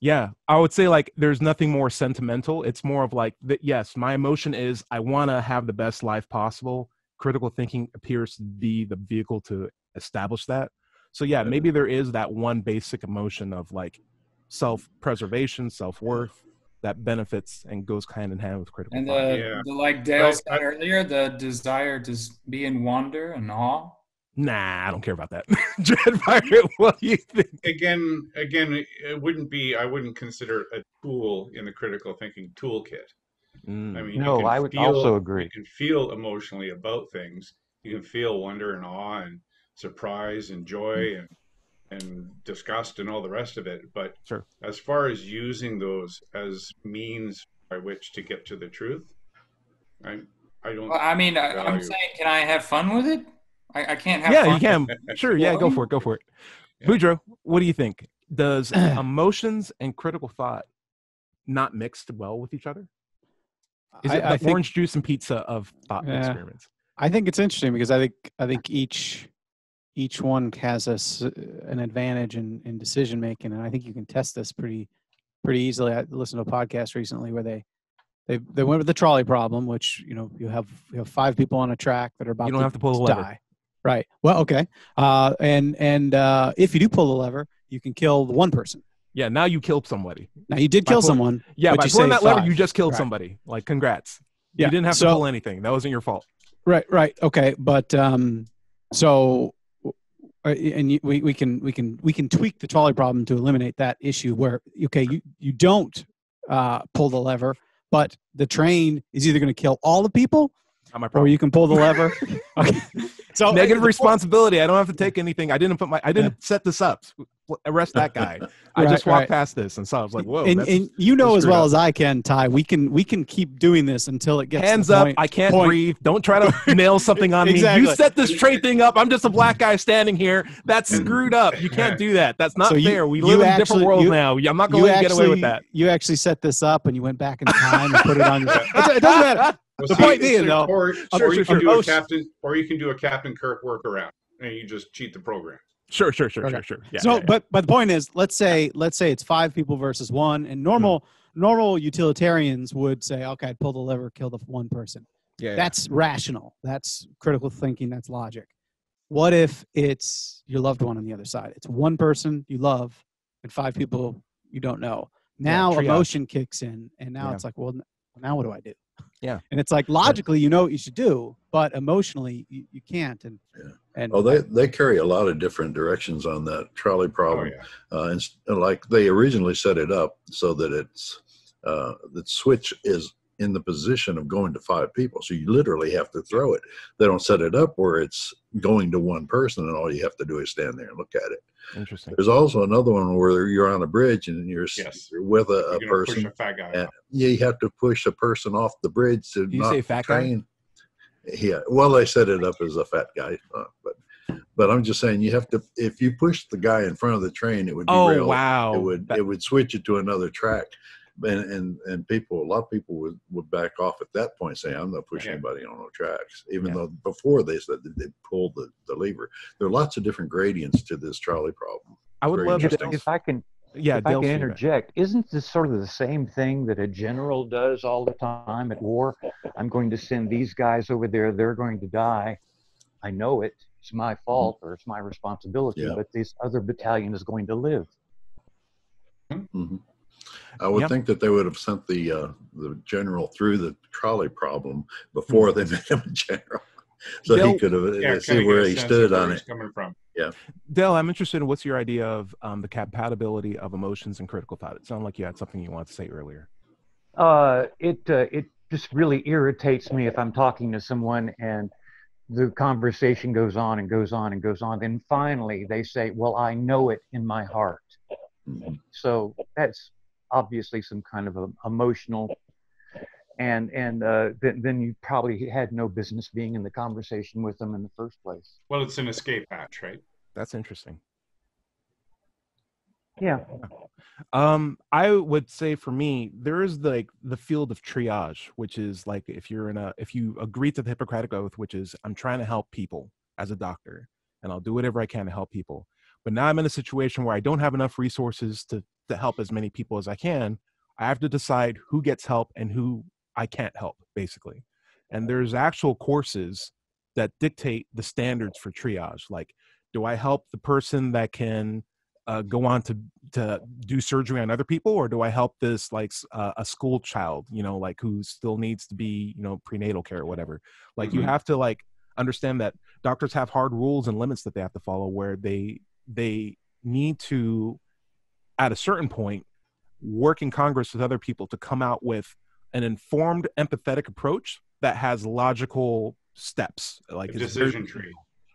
Yeah, I would say like there's nothing more sentimental. It's more of like that. Yes, my emotion is I want to have the best life possible. Critical thinking appears to be the vehicle to establish that. So yeah, maybe there is that one basic emotion of like self-preservation, self-worth that benefits and goes hand in hand with critical And the, Yeah. the like Dale I- said I- earlier, the desire to be in wonder and awe. Nah, I don't care about that. *laughs* Dreadfire, *laughs* what do you think? again, again, it wouldn't be. I wouldn't consider it a tool in the critical thinking toolkit. Mm. I mean, No, I would feel- also agree. You can feel emotionally about things. You can feel wonder and awe and surprise and joy and and disgust and all the rest of it. But Sure. as far as using those as means by which to get to the truth, I I don't. Well, I mean, I, I'm saying, can I have fun with it? I, I can't have yeah, fun. you can. Sure, yeah, go for it. Go for it. Yeah. Boudreaux, what do you think? Does *clears throat* emotions and critical thought not mixed well with each other? Is I, it the I think orange juice and pizza of thought Yeah. experiments? I think it's interesting because I think I think each each one has a s an advantage in, in decision making, and I think you can test this pretty pretty easily. I listened to a podcast recently where they they they went with the trolley problem, which you know you have you have five people on a track that are about You don't to, have to pull the lever. die. Right. Well, okay. Uh, and and uh, if you do pull the lever, you can kill the one person. Yeah, now you killed somebody. Now you did By kill pulling- someone. Yeah, But by you pulling that lever, five. you just killed Right. somebody. Like, congrats. Yeah. You didn't have so, to pull anything. That wasn't your fault. Right, right. Okay, but um, so uh, and you, we we can we can we can tweak the trolley problem to eliminate that issue where okay you you don't uh, pull the lever, but the train is either going to kill all the people Not my or problem. you can pull the lever. *laughs* okay. So Negative responsibility. I don't have to take anything. I didn't put my. I didn't set this up. Arrest that guy. *laughs* I just walked right. past this and saw. I was like, whoa. and, and you know as well up. as I can, Ty. We can we can keep doing this until it gets hands up. point- I can't point- breathe. Don't try to *laughs* nail something on me. You set this tray thing up. I'm just a black guy standing here. That's screwed up. You can't do that. That's not So you- fair. We live in a different world you- now. I'm not going to let you get away with that. You actually set this up and you went back in time and put it on your. It doesn't matter. Well, The see, point being, though- or, Sure, or sure, you can sure. do a oh, captain, or you can do a Captain Kirk workaround, and you just cheat the program. Sure, sure, sure, Okay. sure, sure. Yeah, so, yeah, yeah. but but the point is, let's say let's say it's five people versus one, and normal mm-hmm. normal utilitarians would say, okay, I'd pull the lever, kill the one person. yeah, yeah. That's rational. That's critical thinking. That's logic. What if it's your loved one on the other side? It's one person you love and five people you don't know. Now triage. emotion kicks in, and now Yeah. it's like, well, now what do I do? Yeah. And it's like logically, you know what you should do, but emotionally, you, you can't. And Yeah. and Oh, they they carry a lot of different directions on that trolley problem, Oh problem. yeah. uh, and s- like they originally set it up so that it's uh, the switch is in the position of going to five people. So you literally have to throw it. They don't set it up where it's going to one person, and all you have to do is stand there and look at it. Interesting. There's also another one where you're on a bridge and you're, Yes. you're with a, You're a push person. a fat guy. And yeah, you have to push a person off the bridge to you say fat guy? train. Yeah, well, they set it up as a fat guy, uh, but but I'm just saying you have to. If you push the guy in front of the train, it would Oh derail wow. it would That- it would switch it to another track and and and people a lot of people would would back off at that point saying i'm not pushing Yeah. anybody on no tracks even Yeah. though before they said that they pulled the, the lever there are lots of different gradients to this trolley problem I would very love to. interesting. if I can, Yeah, if I can interject, isn't this sort of the same thing that a general does all the time at war? I'm going to send these guys over there. They're going to die. I know it. It's my fault or it's my responsibility. Yeah. But this other battalion is going to live. hmm i would Yep. think that they would have sent the uh the general through the trolley problem before they *laughs* made him a general so They'll- he could have Yeah, uh, see where he stood where on he's it Coming from. Dale, I'm interested in what's your idea of um, the compatibility of emotions and critical thought. It sounded like you had something you wanted to say earlier. Uh, it uh, it just really irritates me if I'm talking to someone and the conversation goes on and goes on and goes on. Then finally they say, "Well, I know it in my heart." Mhm. So that's obviously some kind of a, emotional, and and uh, then then you probably had no business being in the conversation with them in the first place. Well, it's an escape hatch, right? That's interesting. Yeah. *laughs* Um, I would say for me, there is like the field of triage, which is like if you're in a if you agree to the Hippocratic Oath, which is I'm trying to help people as a doctor, and I'll do whatever I can to help people. But now I'm in a situation where I don't have enough resources to to help as many people as I can, I have to decide who gets help and who I can't help, basically. And there's actual courses that dictate the standards for triage. Like, do I help the person that can uh, go on to to do surgery on other people, or do I help this like uh, a school child, you know, like who still needs to be, you know, prenatal care or whatever? Like, Mhm. you have to like understand that doctors have hard rules and limits that they have to follow, where they they need to, at a certain point, work in Congress with other people to come out with an informed, empathetic approach that has logical steps. Like A decision tree.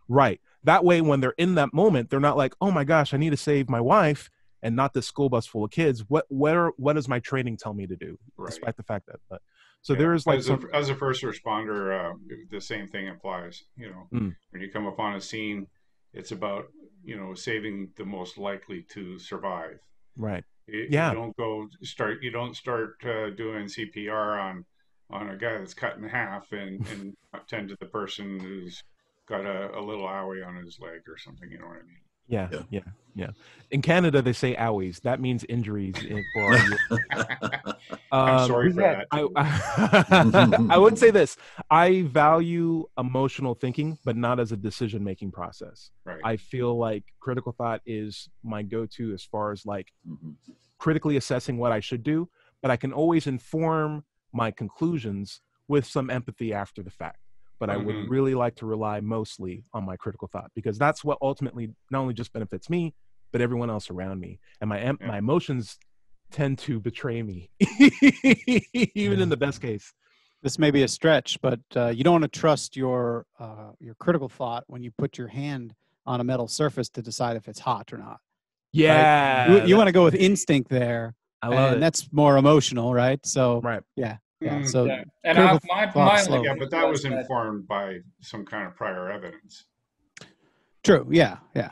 Right. That way, when they're in that moment, they're not like, "Oh my gosh, I need to save my wife," and not this school bus full of kids. What what are, what does my training tell me to do? Right. Despite the fact that, but so Yeah. there is like as, some, a, as a first responder, uh, the same thing applies. You know, Mm. when you come upon a scene, it's about you know saving the most likely to survive. Right. You, Yeah. you don't go start. You don't start uh, doing CPR on on a guy that's cut in half and *laughs* and attend to the person who's got a, a little owie on his leg or something. You know what I mean? Yeah, Yeah. yeah, yeah. In Canada, they say owies. That means injuries in, for our *laughs* I'm Um, sorry for had- that. I, *laughs* I would say this i value emotional thinking but not as a decision making process Right. i feel like critical thought is my go-to as far as like Mhm. critically assessing what i should do but i can always inform my conclusions with some empathy after the fact but i would Mhm. really like to rely mostly on my critical thought because that's what ultimately not only just benefits me but everyone else around me and my em- Yeah. my emotions tend to betray me *laughs* even in the best case This may be a stretch, but uh, you don't want to trust your uh, your critical thought when you put your hand on a metal surface to decide if it's hot or not. yeah you you want to go with instinct there, i love and it that's more emotional, right? So right yeah, Mm. so Yeah. And I, my, thought my slow. yeah, but that was informed by some kind of prior evidence. true. Yeah, yeah,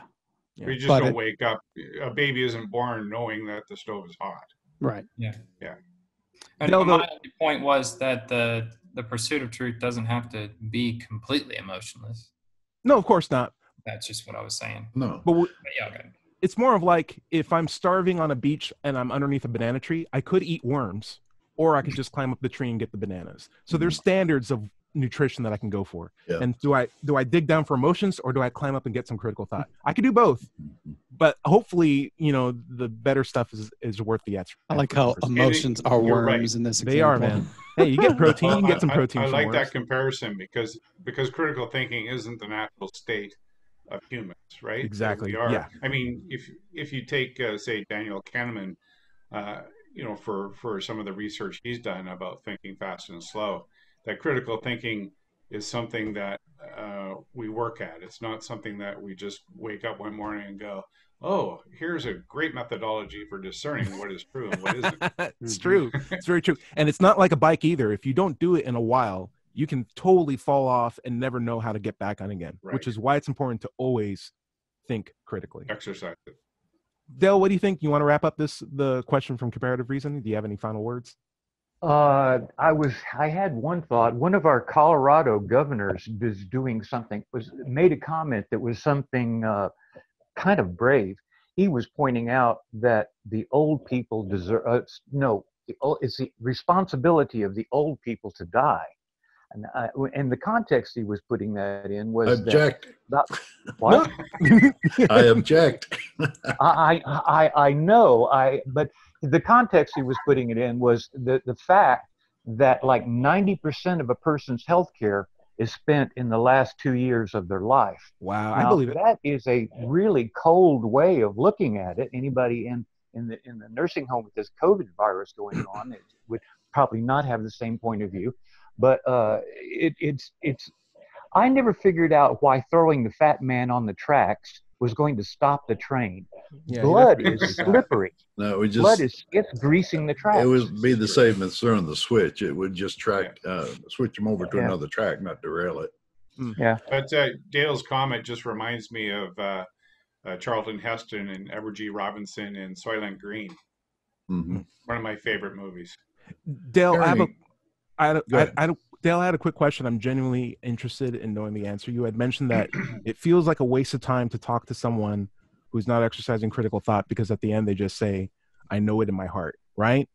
Yeah. We just But don't it- wake up. A baby isn't born knowing that the stove is hot. right. Yeah. Yeah. And No, my the- point was that the the pursuit of truth doesn't have to be completely emotionless. no of course not That's just what I was saying. No. but w- But yeah, okay. it's more of like if i'm starving on a beach and i'm underneath a banana tree i could eat worms or i could just climb up the tree and get the bananas so there's standards of nutrition that i can go for Yeah. and do i do i dig down for emotions or do i climb up and get some critical thought i could do both but hopefully you know the better stuff is is worth the effort I like how emotions are You're right. worms in this. they are man hey you get *laughs* protein you get some I- protein I, like worms. that comparison because because critical thinking isn't the natural state of humans, right? Exactly, We are. yeah. I mean, if if you take uh, say Daniel Kahneman, uh, you know, for for some of the research he's done about thinking fast and slow, that critical thinking is something that uh, we work at. It's not something that we just wake up one morning and go, "Oh, here's a great methodology for discerning what is true and what isn't." *laughs* it's true. It's very true. And it's not like a bike either. If you don't do it in a while, you can totally fall off and never know how to get back on again, which is why it's important to always think critically. Exercise it. Dale, what do you think? You want to wrap up this the question from comparative reason? Do you have any final words? Uh, I was I had one thought. One of our Colorado governors was doing something was made a comment that was something uh, kind of brave. He was pointing out that the old people deserve uh, no, the, ol- it's the responsibility of the old people to die. And, uh, I, and the context he was putting that in was Object. that, *laughs* what? I object. *laughs* I, I, I know, I, but the context he was putting it in was the, the fact that like 90% of a person's health care is spent in the last two years of their life. Wow, I believe it. That is a really cold way of looking at it. Anybody in, in, the, in the nursing home with this COVID virus going on it would probably not have the same point of view. But uh, it, it's, it's, I never figured out why throwing the fat man on the tracks was going to stop the train. Yeah, Blood you're- is slippery. No, we just Blood is it's greasing the tracks. it would be the same as throwing the switch. It would just track uh, switch them over to Yeah. another track, not derail it. Yeah. But uh, Dale's comment just reminds me of uh, uh, Charlton Heston and Edward G. Robinson and Soylent Green, hmm one of my favorite movies. Dale, I have a, Harry, I I. I Dale, I had a quick question. I'm genuinely interested in knowing the answer. You had mentioned that *clears throat* it feels like a waste of time to talk to someone who's not exercising critical thought because at the end they just say, I know it in my heart, right?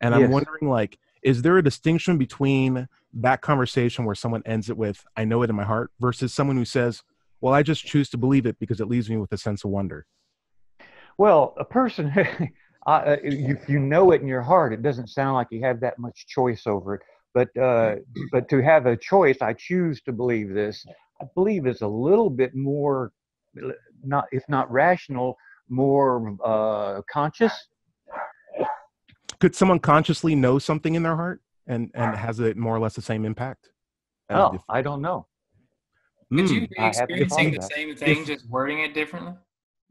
And I'm wondering, like, is there a distinction between that conversation where someone ends it with "I know it in my heart" versus someone who says, "Well, I just choose to believe it because it leaves me with a sense of wonder." Well, a person, *laughs* uh, if you know it in your heart, it doesn't sound like you have that much choice over it. But uh, but to have a choice, I choose to believe this. I believe is a little bit more, not if not rational, more uh, conscious. Could someone consciously know something in their heart and and has it more or less the same impact? And Oh, if- I don't know. Could Hmm. you be experiencing the of that. same thing, If- just wording it differently?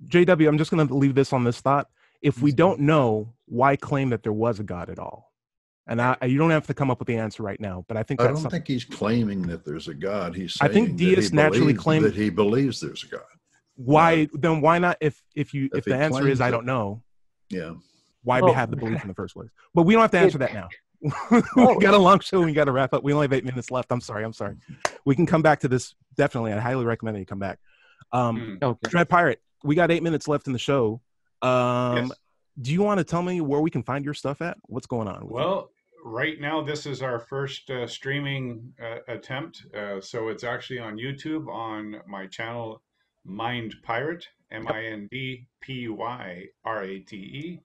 JW, I'm just going to leave this on this thought. If we don't know, why claim that there was a God at all? And I, you don't have to come up with the answer right now, but I think I don't something. think he's claiming that there's a God. He's saying I saying think that he deists naturally believes- claim- that he believes there's a God. why then? Why not? If if you If if the answer claims is I don't know, Yeah. why Well- have the *laughs* belief in the first place? But we don't have to answer that now. *laughs* we got a long show. We got to wrap up. We only have eight minutes left. I'm sorry. I'm sorry. We can come back to this definitely. I highly recommend that you come back. Um, Hmm. Okay. Dread Pirate, we got eight minutes left in the show. Um, Yes. Do you want to tell me where we can find your stuff at? What's going on? with you? Well, right now this is our first uh, streaming uh, attempt, uh, so it's actually on YouTube on my channel, Mind Pyrate, M I N D P Y R A T E,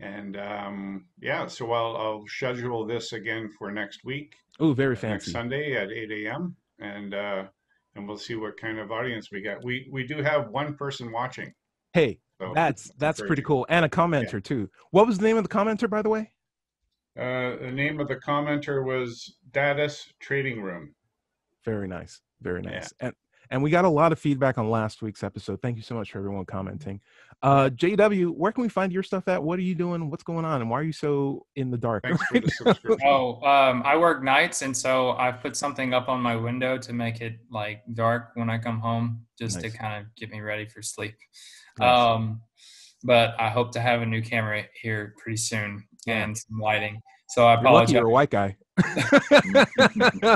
and um, yeah, so I'll, I'll schedule this again for next week, oh, very next fancy. Sunday at 8 a.m. and uh, and we'll see what kind of audience we get. We we do have one person watching, Hey, so that's that's pretty cool, and a commenter too. What was the name of the commenter, by the way? Uh, the name of the commenter was Dadis Trading Room. Very nice, very Yeah. nice, and and we got a lot of feedback on last week's episode. Thank you so much for everyone commenting. Uh, JW, where can we find your stuff at? What are you doing? What's going on? And why are you so in the dark? Thanks for right the. *laughs* Oh, um, I work nights, and so I put something up on my window to make it like dark when I come home, just Nice. to kind of get me ready for sleep. Nice. Um, but I hope to have a new camera here pretty soon and some lighting. So I You're lucky apologize. you're a white guy. *laughs*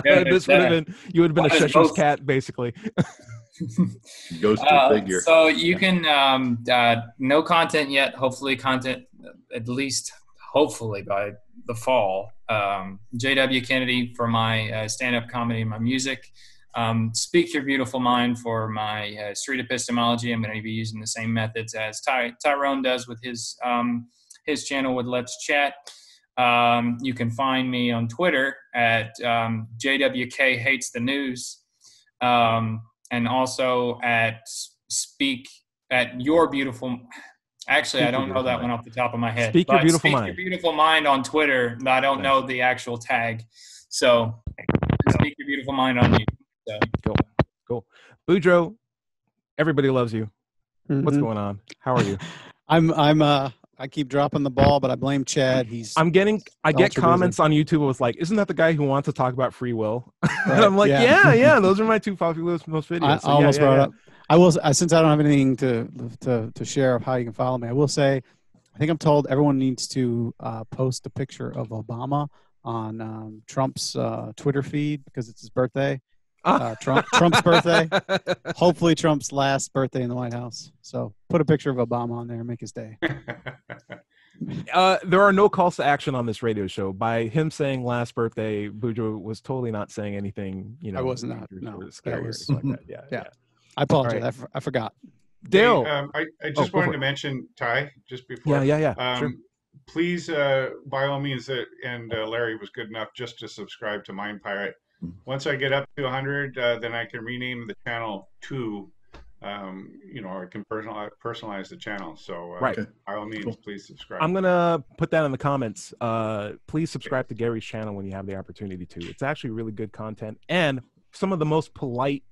Yeah, this would have been you would have been a Why Cheshire's cat, basically. *laughs* Ghost Uh, figure. So you can um, uh, no content yet. Hopefully, content at least hopefully by the fall. Um, J.W. Kennedy for my uh, stand-up comedy and my music. Um, Speak Your Beautiful Mind for my uh, street epistemology. I'm going to be using the same methods as Ty- Tyrone does with his um, his channel with Let's Chat. Um, you can find me on Twitter at um, JWK Hates the News. Um, and also at speak at your beautiful actually i Speak Your don't know that Mind. one off the top of my head Speak Your Beautiful speak Mind. your beautiful mind on twitter i don't know the actual tag so speak your beautiful mind on you so Cool, cool. Boudreaux, everybody loves you. What's Mhm. going on? How are you? *laughs* I'm I'm uh I keep dropping the ball, but I blame Chad. He's I'm getting. I get busy. comments on YouTube. Was like, isn't that the guy who wants to talk about free will? *laughs* and I'm like, yeah. yeah, yeah. *laughs* Those are my two popular most videos. I So, almost yeah, brought yeah. up. I will. Since I don't have anything to to to share of how you can follow me, I will say, I think I'm told everyone needs to uh, post a picture of Obama on um, Trump's uh, Twitter feed because it's his birthday. Uh, Trump Trump's birthday. *laughs* Hopefully, Trump's last birthday in the White House. So put a picture of Obama on there and make his day. *laughs* Uh, there are no calls to action on this radio show. By him saying last birthday, Boudreaux was totally not saying anything. You know, I was not, no, that scary was- like that. *laughs* Yeah, Yeah. yeah. I apologize. right. I, f- I forgot. Dale. Hey, um, I, I Oh, just go wanted to mention Ty just before. yeah, yeah, yeah. Um, sure. Please, uh, by all means, uh, and uh, Larry was good enough just to subscribe to Mind Pyrate. Once I get up to 100, uh, then I can rename the channel to, um, you know, I can personalize, personalize the channel. So, uh, Right. By all means, Cool. please subscribe. I'm gonna put that in the comments. Uh, please subscribe to Gary's channel when you have the opportunity to. It's actually really good content and some of the most polite,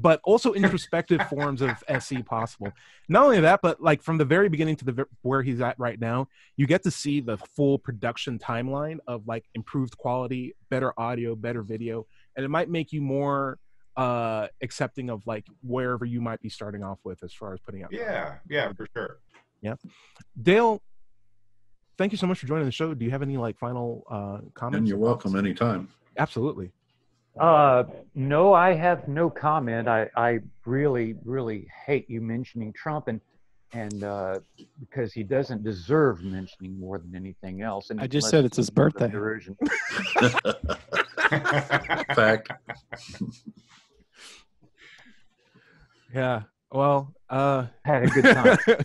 but also *laughs* introspective forms of SE possible. Not only that, but like from the very beginning to the where he's at right now, you get to see the full production timeline of like improved quality, better audio, better video, and it might make you more uh accepting of like wherever you might be starting off with as far as putting out yeah, yeah, for sure. Yeah. Dale, thank you so much for joining the show. Do you have any like final uh comments? And you're welcome anytime. Absolutely. Uh, no, I have no comment. I, I really, really hate you mentioning Trump. And and uh, because he doesn't deserve mentioning more than anything else. And I just said it's his motive birthday. derision. *laughs* *laughs* Fact. Yeah. Well, uh, Had a good time. *laughs*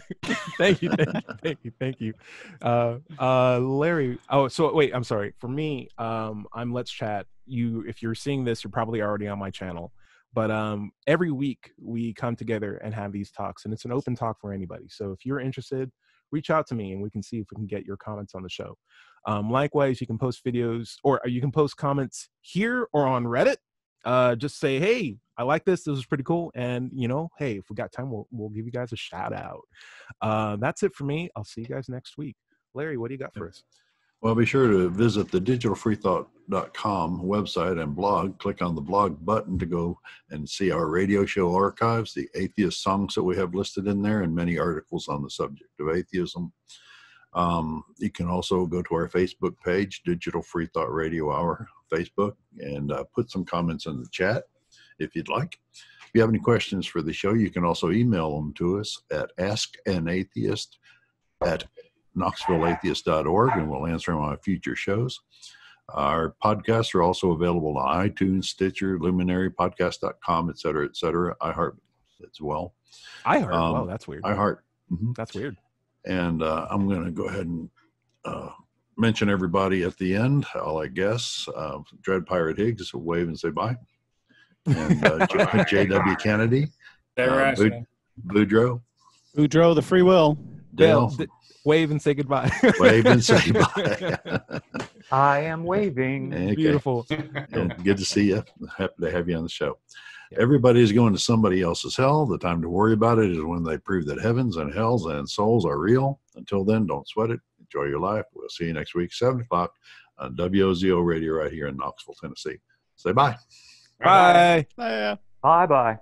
thank you, thank you, thank you, thank you. Uh, uh, Larry. Oh, so wait, I'm sorry. For me, um, I'm Let's Chat. You, if you're seeing this, you're probably already on my channel. But um, every week we come together and have these talks, and it's an open talk for anybody. So if you're interested, reach out to me, and we can see if we can get your comments on the show. Um, likewise, you can post videos or you can post comments here or on Reddit. Uh, just say, hey, I like this. This is pretty cool. And you know, hey, if we got time, we'll we'll give you guys a shout out. Uh, that's it for me. I'll see you guys next week. Larry, what do you got for us? Well, be sure to visit the digitalfreethought.com website and blog. Click on the blog button to go and see our radio show archives, the atheist songs that we have listed in there, and many articles on the subject of atheism. Um, you can also go to our Facebook page, Digital Free Thought Radio Hour, Facebook, and uh, put some comments in the chat if you'd like. If you have any questions for the show, you can also email them to us at askanatheist at knoxvilleatheist.org and we'll answer them on future shows. Our podcasts are also available on iTunes, Stitcher, Luminary, podcast.com, et cetera, et cetera. iHeart as well. I heard. Um, wow, that's weird. iHeart. Mhm. That's weird. And uh, I'm going to go ahead and uh, mention everybody at the end, all I guess. Uh, Dread Pirate Higgs, wave and say bye. And uh, *laughs* J.W. Kennedy, They're Uh, right. Boot- Boudreaux, Boudreaux, the free will. Dale, d- wave and say goodbye. *laughs* wave and say bye. *laughs* I am waving. Okay. Beautiful. And good to see you. Happy to have you on the show. Yeah. Everybody's going to somebody else's hell. The time to worry about it is when they prove that heavens and hells and souls are real. Until then, don't sweat it. Enjoy your life. We'll see you next week, 7 o'clock on WOZO Radio right here in Knoxville, Tennessee. Say bye. Bye. Yeah. Bye bye.